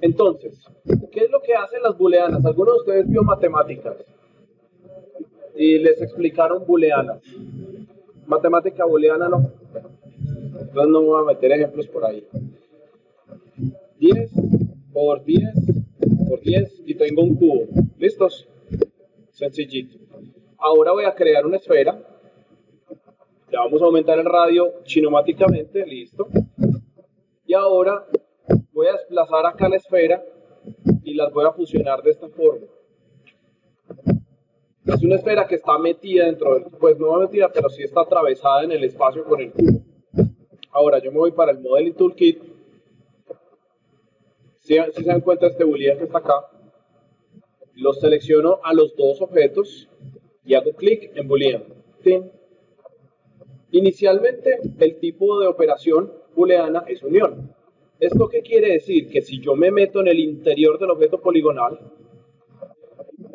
Entonces, ¿qué es lo que hacen las booleanas? Algunos de ustedes vio matemáticas y les explicaron booleanas. Matemática booleana no. Entonces no me voy a meter ejemplos por ahí. 10 por 10 por 10 y tengo un cubo. ¿Listos? Sencillito. Ahora voy a crear una esfera. Ya vamos a aumentar el radio chinomáticamente. Listo. Y ahora desplazar acá la esfera y las voy a fusionar de esta forma. Es una esfera que está metida dentro del, pues no metida, pero sí está atravesada en el espacio con el cubo. Ahora yo me voy para el Modeling Toolkit. Si, se dan cuenta este boolean que está acá, los selecciono a los dos objetos y hago clic en boolean. Inicialmente el tipo de operación booleana es unión. ¿Esto qué quiere decir? Que si yo me meto en el interior del objeto poligonal,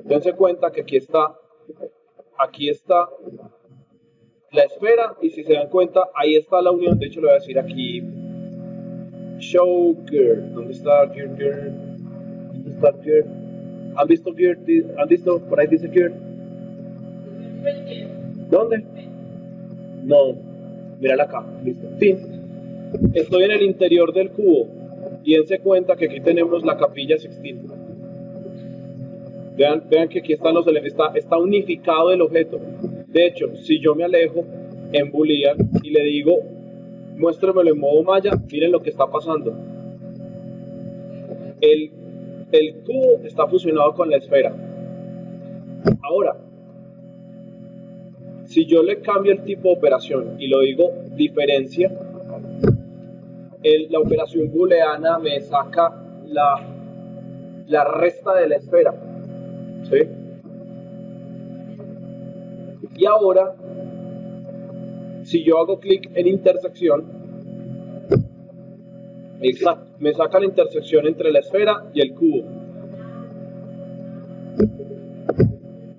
dense cuenta que aquí está, aquí está la esfera y si se dan cuenta, ahí está la unión. De hecho, le voy a decir aquí, show girl. ¿Dónde está girl, girl? ¿Dónde está girl? ¿Han visto girl? ¿Han visto? Por ahí dice girl. ¿Dónde? No. Mírala acá. Listo. Fin estoy en el interior del cubo y dense cuenta que aquí tenemos la capilla sextina. Vean, vean que aquí están los está, está unificado el objeto. De hecho, si yo me alejo en Boolean y le digo, muéstremelo en modo maya, miren lo que está pasando. El, el cubo está fusionado con la esfera. Ahora, si yo le cambio el tipo de operación y lo digo diferencia, la operación booleana me saca la, la resta de la esfera. ¿sí? Y ahora, si yo hago clic en intersección, me saca la intersección entre la esfera y el cubo.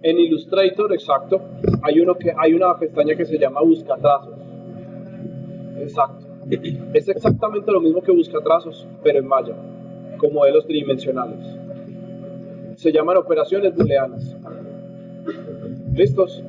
En Illustrator, exacto, hay, uno que, hay una pestaña que se llama Busca Trazos. Exacto. Es exactamente lo mismo que busca trazos, pero en malla, con modelos tridimensionales. Se llaman operaciones booleanas. ¿Listos?